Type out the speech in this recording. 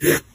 Yeah.